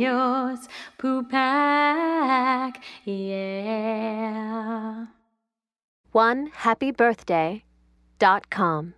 yours, Poopak, yeah. One happy birthday dot com.